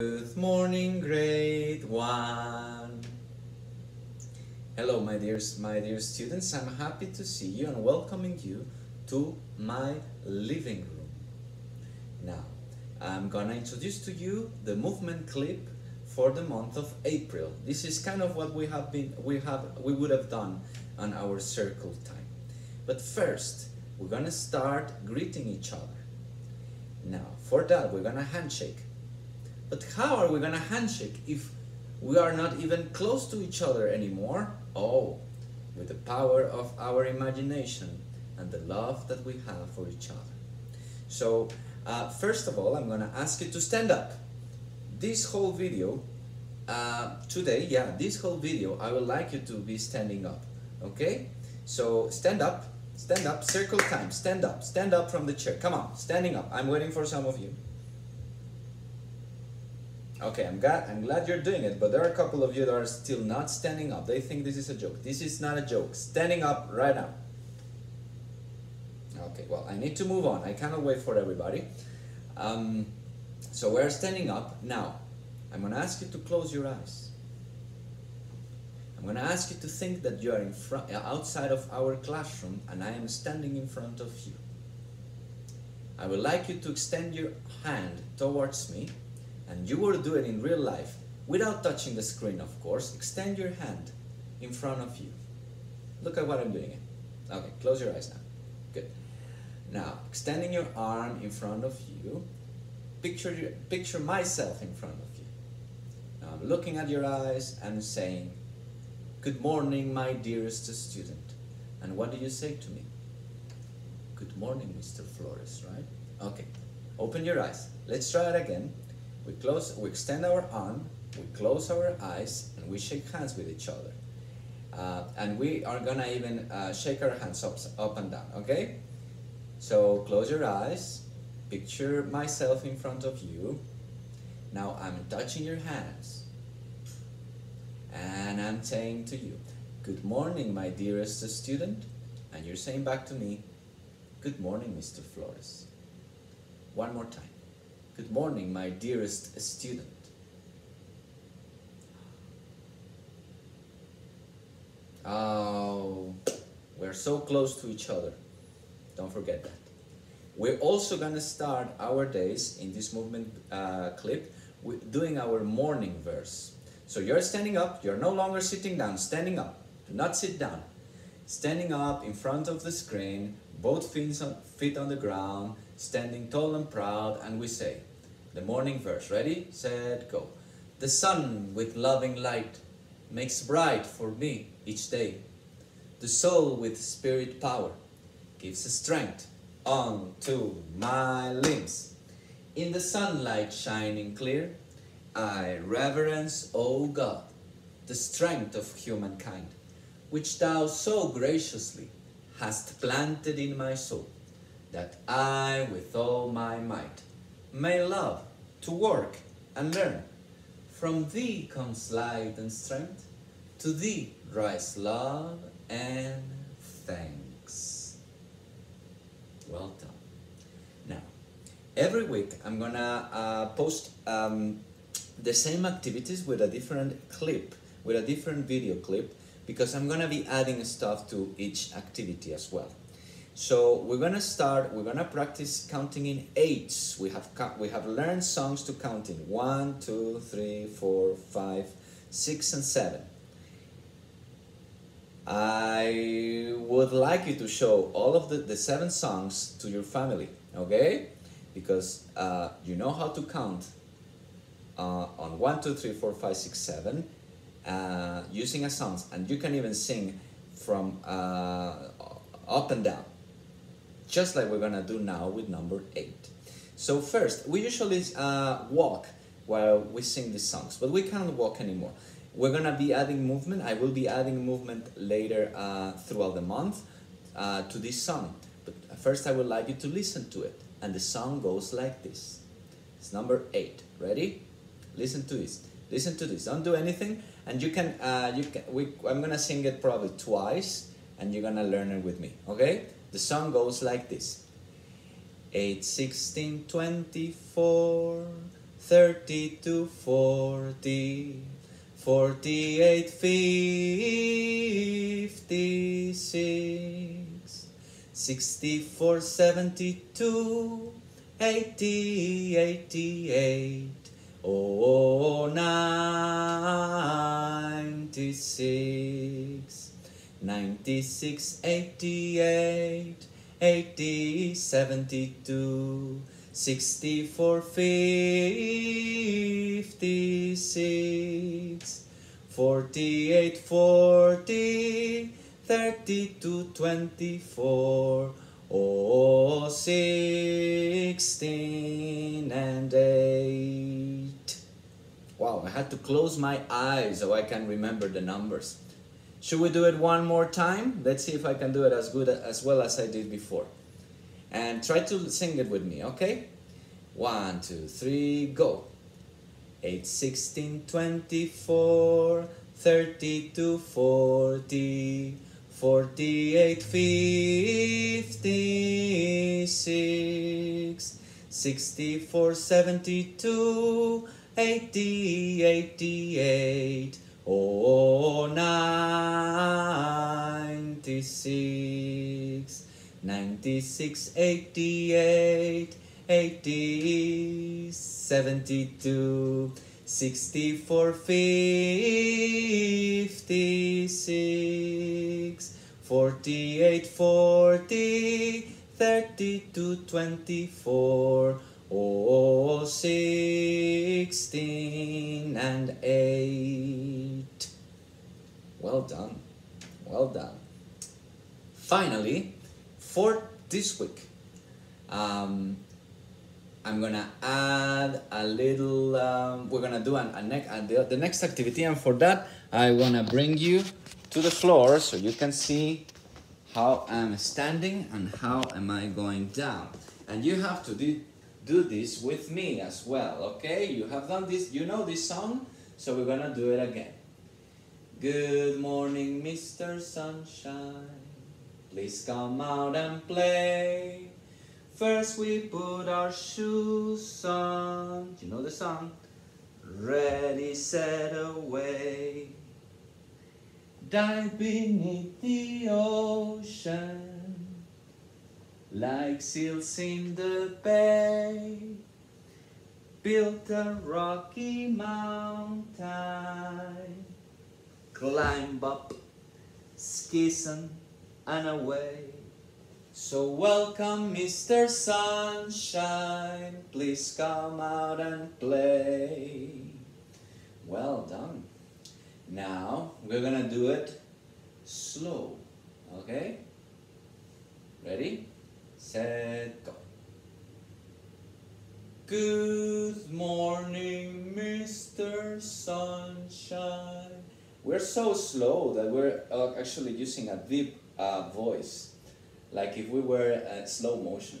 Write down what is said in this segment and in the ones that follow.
Good morning, grade one. Hello, my dear, my dear students. I'm happy to see you and welcoming you to my living room. Now, I'm gonna introduce to you the movement clip for the month of April. This is kind of what we have been, we have, we would have done on our circle time. But first, we're gonna start greeting each other. Now, for that, we're gonna handshake. But how are we gonna handshake if we are not even close to each other anymore? Oh, with the power of our imagination and the love that we have for each other. So, uh, first of all, I'm gonna ask you to stand up. This whole video, uh, today, yeah, this whole video, I would like you to be standing up, okay? So, stand up, stand up, circle time, stand up, stand up from the chair. Come on, standing up. I'm waiting for some of you. Okay, I'm glad, I'm glad you're doing it, but there are a couple of you that are still not standing up. They think this is a joke. This is not a joke. Standing up right now. Okay, well, I need to move on. I cannot wait for everybody. Um, so we're standing up. Now, I'm going to ask you to close your eyes. I'm going to ask you to think that you are in front, outside of our classroom and I am standing in front of you. I would like you to extend your hand towards me and you will do it in real life without touching the screen of course. Extend your hand in front of you. Look at what I'm doing. Okay close your eyes now. Good. Now extending your arm in front of you. Picture picture myself in front of you. Now I'm looking at your eyes and saying good morning my dearest student. And what do you say to me? Good morning Mr. Flores right? Okay. Open your eyes. Let's try it again we close, we extend our arm, we close our eyes, and we shake hands with each other. Uh, and we are gonna even uh, shake our hands up, up and down, okay? So close your eyes, picture myself in front of you. Now I'm touching your hands. And I'm saying to you, good morning, my dearest student. And you're saying back to me, good morning, Mr. Flores. One more time. Good morning, my dearest student. Oh, we're so close to each other. Don't forget that. We're also going to start our days in this movement uh, clip with doing our morning verse. So you're standing up, you're no longer sitting down, standing up. Do not sit down. Standing up in front of the screen, both feet on, feet on the ground, standing tall and proud, and we say, the morning verse. Ready, set, go. The sun with loving light makes bright for me each day. The soul with spirit power gives strength unto my limbs. In the sunlight shining clear, I reverence, O God, the strength of humankind, which thou so graciously hast planted in my soul, that I with all my might may love to work and learn. From thee comes light and strength, to thee rise love and thanks. Well done. Now, every week I'm gonna uh, post um, the same activities with a different clip, with a different video clip, because I'm gonna be adding stuff to each activity as well. So we're gonna start. We're gonna practice counting in eights. We have we have learned songs to count in one, two, three, four, five, six, and seven. I would like you to show all of the, the seven songs to your family, okay? Because uh, you know how to count uh, on one, two, three, four, five, six, seven, uh, using a song, and you can even sing from uh, up and down just like we're gonna do now with number eight. So first, we usually uh, walk while we sing these songs, but we can't walk anymore. We're gonna be adding movement. I will be adding movement later uh, throughout the month uh, to this song. But first, I would like you to listen to it, and the song goes like this. It's number eight. Ready? Listen to this. Listen to this. Don't do anything, and you can. Uh, you can. We. I'm gonna sing it probably twice, and you're gonna learn it with me. Okay? The song goes like this. 8, 16, 24, thirty to forty, forty-eight, fifty-six, sixty-four, seventy-two, eighty, eighty-eight, oh, ninety-six, ninety-six, eighty-eight, eighty, seventy-two, sixty-four, fifty-six, forty-eight, forty, thirty-two, twenty-four, oh, sixteen and eight. Wow, I had to close my eyes so I can remember the numbers. Should we do it one more time? Let's see if I can do it as good as well as I did before. And try to sing it with me, okay? One, two, three, go. 8, 16, 24, 32, 40, 48, 56, 64, 72, 80, 88, oh, 96, 96, 88, 80, 72, 64, 56, 48, 40, 32, 24, oh, 16 and 8. Well done. Well done. Finally, for this week, um, I'm gonna add a little. Um, we're gonna do an, a ne- uh, the, the next activity, and for that, I wanna bring you to the floor so you can see how I'm standing and how am I going down. And you have to do, do this with me as well, okay? You have done this. You know this song, so we're gonna do it again. Good morning, Mr. Sunshine. Please come out and play. First we put our shoes on. You know the song? Ready, set, away. Dive beneath the ocean like seals in the bay. Built a rocky mountain. Climb up, skisson and away. So welcome, Mr. Sunshine. Please come out and play. Well done. Now we're gonna do it slow. Okay? Ready? Set, go. Good morning, Mr. Sunshine. We're so slow that we're uh, actually using a deep uh, voice, like if we were at slow motion.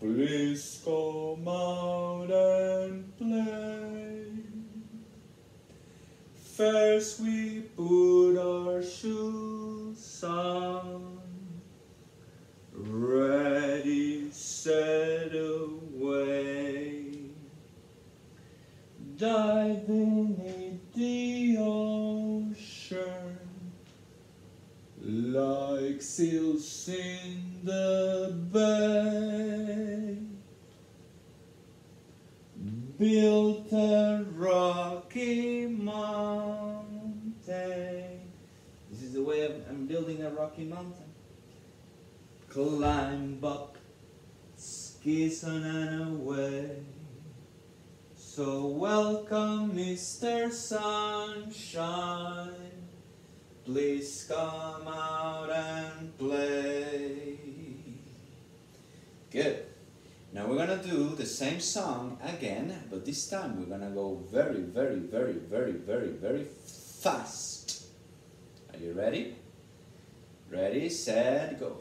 Please come out and play. First we put our shoes on. Built a rocky mountain. This is the way I'm, I'm building a rocky mountain. Climb up, skis on and away. So welcome, Mr. Sunshine. Please come out and play. Good. Now we're gonna do the same song again, but this time we're gonna go very, very, very, very, very, very fast. Are you ready? Ready, set, go.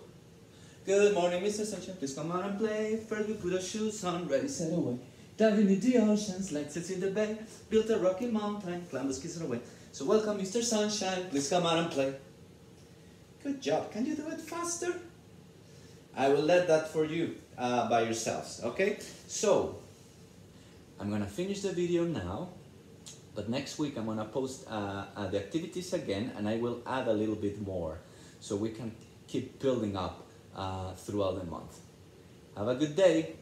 Good morning, Mr. Sunshine. Please come out and play. First we put our shoes on, ready, set, away. Diving into the oceans like sits in the bay. Built a rocky mountain, climb the skis away. So welcome, Mr. Sunshine. Please come out and play. Good job. Can you do it faster? I will let that for you uh, by yourselves. Okay. So I'm gonna finish the video now, but next week I'm gonna post uh, uh, the activities again and I will add a little bit more so we can keep building up uh, throughout the month. Have a good day.